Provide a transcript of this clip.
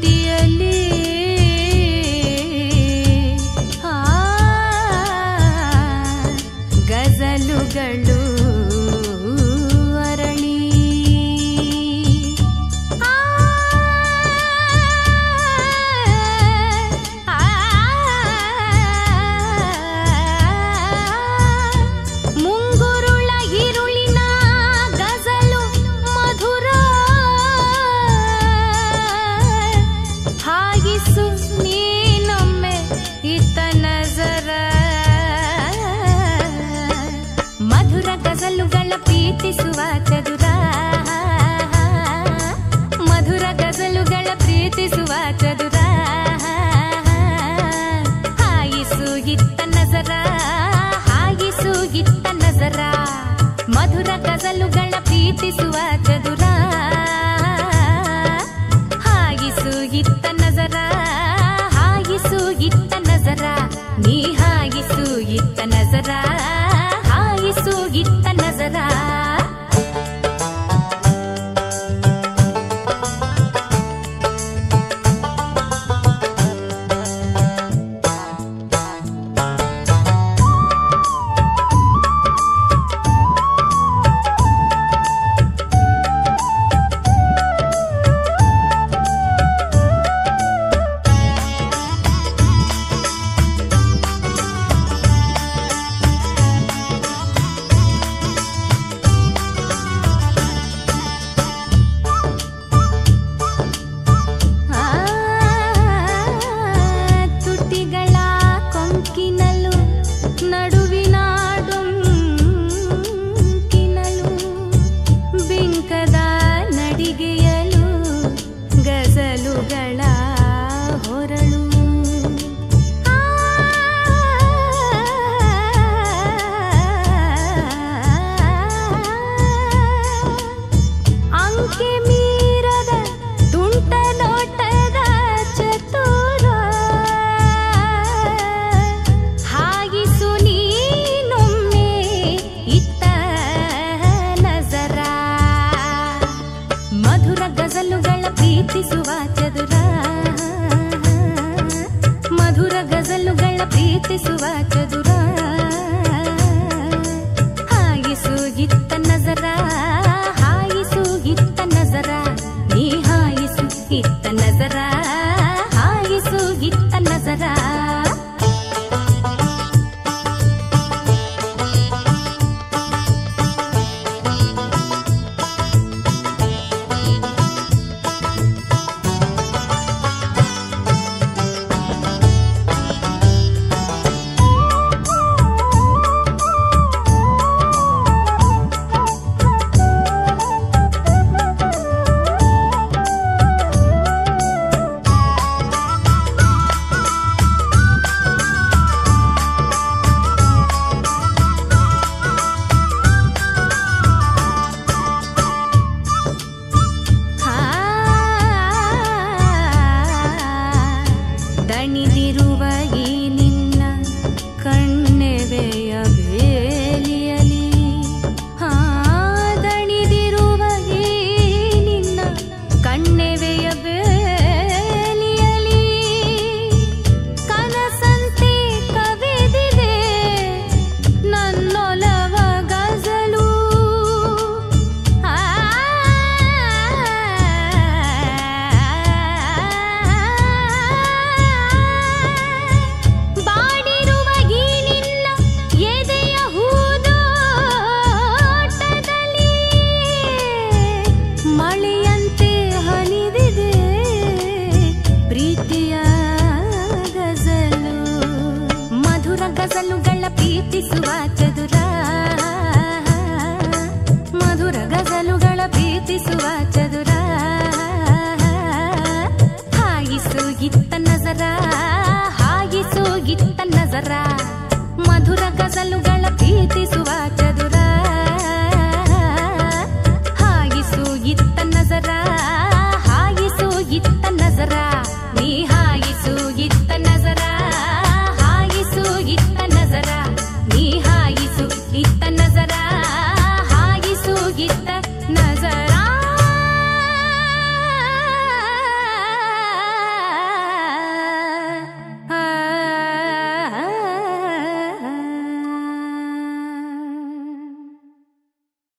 තියන ಮಧುರ ಕಸಲುಗಳ ಪ್ರೀತಿಸುವ ಚದುರ. ಹಾಗಿಸು ಇತ್ತ ನಜರ ಹಾಗಿಸು ಇತ್ತ ನಜರ ನೀ ಹಾಗಿಸು ಇತ್ತ ಪ್ರೀತಿಸುವ ಚದುರ ಮಧುರ ಗಜಲುಗಳ ಪ್ರೀತಿಸುವ ಚದುರಾ ಪ್ರೀತಿಯ ಗಜಲು ಮಧುರ ಗಜಲುಗಳ ಪ್ರೀತಿಸುವ ಚದುರ ಮಧುರ ಗಜಲುಗಳ ಪ್ರೀತಿಸುವ ಚದುರ